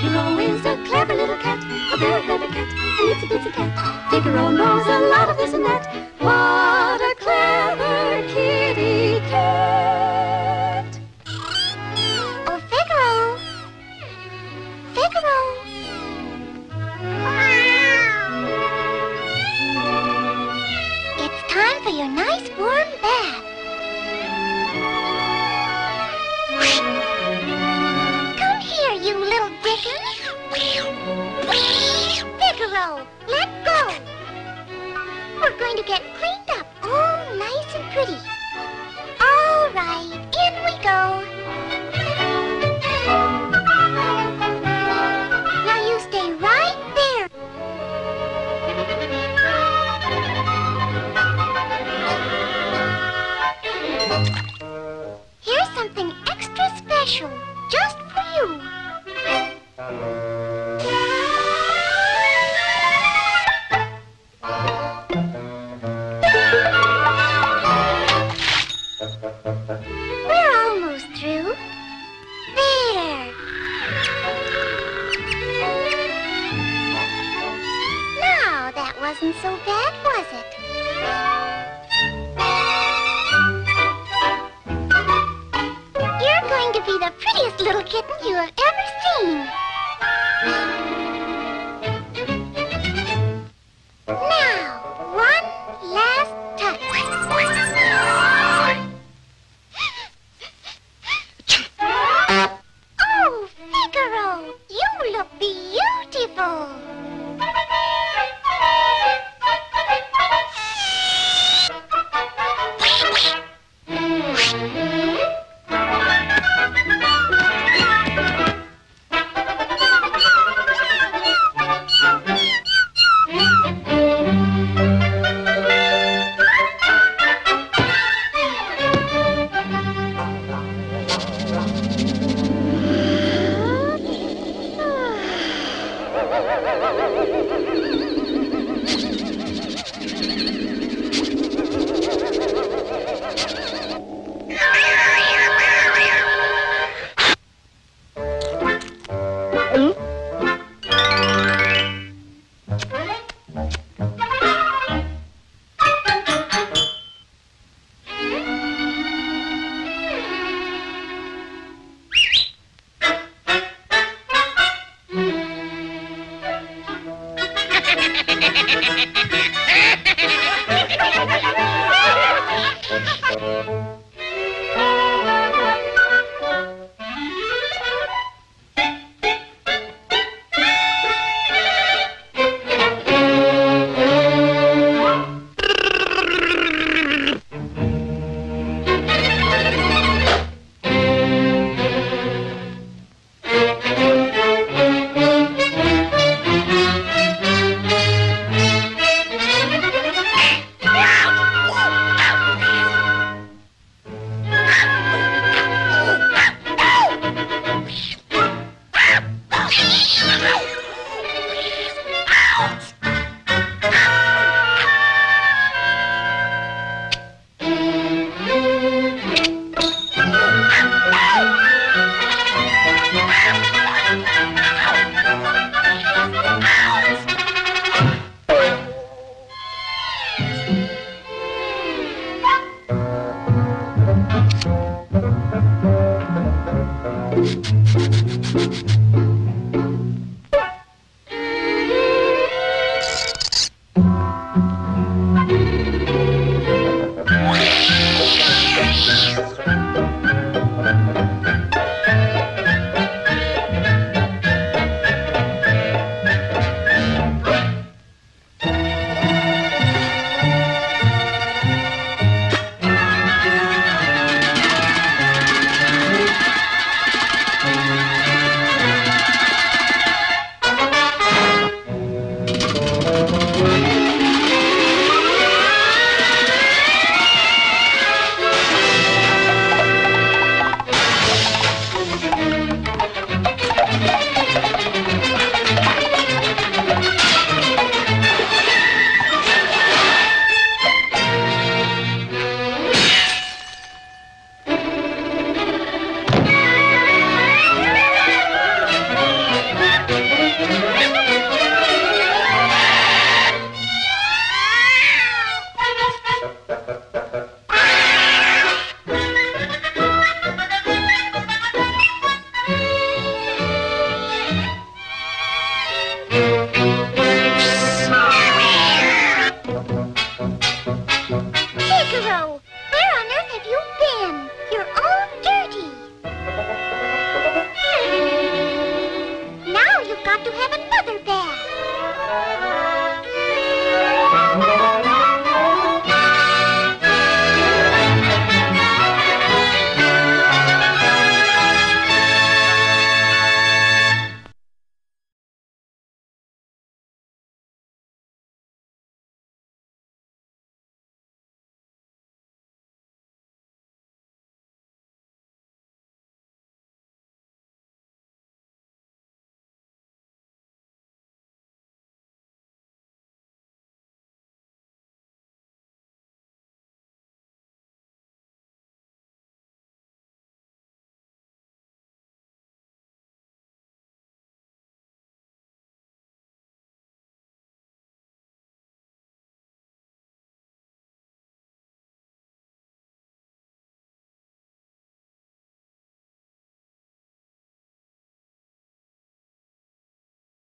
Figaro is a clever little cat, a very clever cat, and it's a busy cat. Figaro knows a lot of this and that. Why? Figaro, let go. We're going to get wasn't so bad, was it? You're going to be the prettiest little kitten you have ever seen.